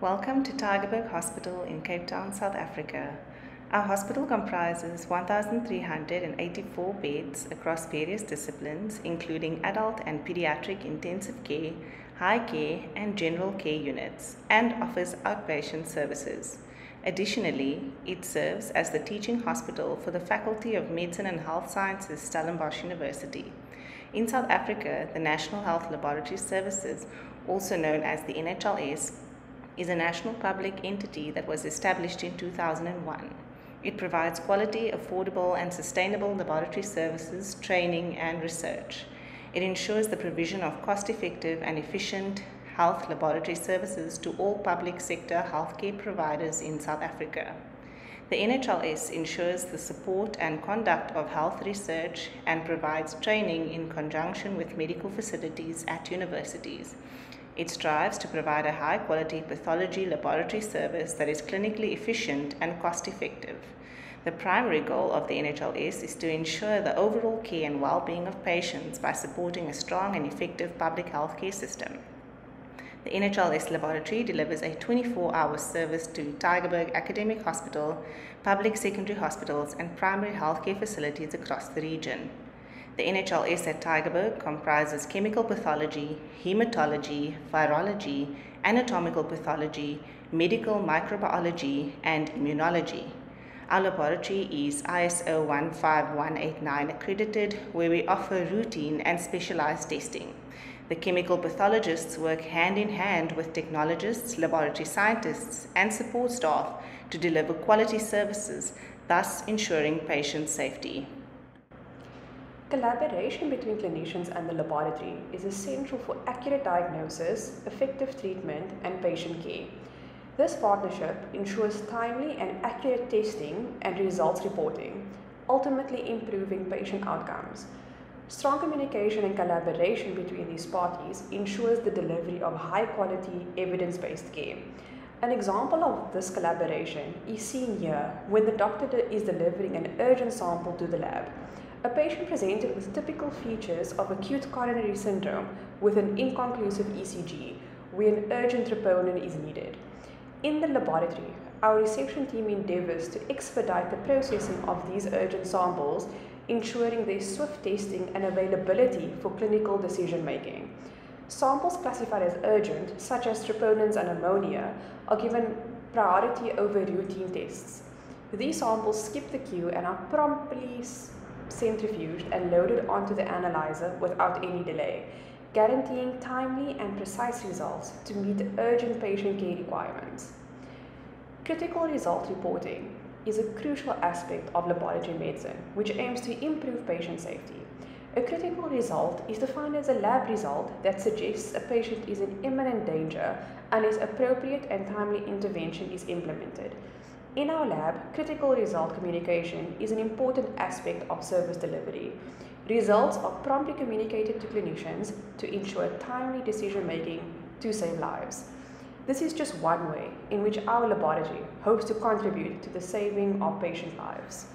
Welcome to Tygerberg Hospital in Cape Town, South Africa. Our hospital comprises 1,384 beds across various disciplines, including adult and pediatric intensive care, high care, and general care units, and offers outpatient services. Additionally, it serves as the teaching hospital for the Faculty of Medicine and Health Sciences, Stellenbosch University. In South Africa, the National Health Laboratory Services, also known as the NHLS, is a national public entity that was established in 2001. It provides quality, affordable, and sustainable laboratory services, training, and research. It ensures the provision of cost effective and efficient health laboratory services to all public sector healthcare providers in South Africa. The NHLS ensures the support and conduct of health research and provides training in conjunction with medical facilities at universities. It strives to provide a high quality pathology laboratory service that is clinically efficient and cost effective. The primary goal of the NHLS is to ensure the overall care and well being of patients by supporting a strong and effective public health care system. The NHLS laboratory delivers a 24 hour service to Tygerberg Academic Hospital, public secondary hospitals, and primary healthcare facilities across the region. The NHLS at Tygerberg comprises chemical pathology, hematology, virology, anatomical pathology, medical microbiology, and immunology. Our laboratory is ISO 15189 accredited, where we offer routine and specialized testing. The chemical pathologists work hand in hand with technologists, laboratory scientists, and support staff to deliver quality services, thus ensuring patient safety. Collaboration between clinicians and the laboratory is essential for accurate diagnosis, effective treatment, and patient care. This partnership ensures timely and accurate testing and results reporting, ultimately improving patient outcomes. Strong communication and collaboration between these parties ensures the delivery of high quality, evidence based care. An example of this collaboration is seen here when the doctor is delivering an urgent sample to the lab. A patient presented with typical features of acute coronary syndrome with an inconclusive ECG, where an urgent troponin is needed. In the laboratory, our reception team endeavors to expedite the processing of these urgent samples, ensuring their swift testing and availability for clinical decision making. Samples classified as urgent, such as troponins and ammonia, are given priority over routine tests. These samples skip the queue and are promptly centrifuged and loaded onto the analyzer without any delay, guaranteeing timely and precise results to meet urgent patient care requirements. Critical result reporting is a crucial aspect of laboratory medicine, which aims to improve patient safety. A critical result is defined as a lab result that suggests a patient is in imminent danger unless appropriate and timely intervention is implemented. In our lab, critical result communication is an important aspect of service delivery. Results are promptly communicated to clinicians to ensure timely decision making to save lives. This is just one way in which our laboratory hopes to contribute to the saving of patient lives.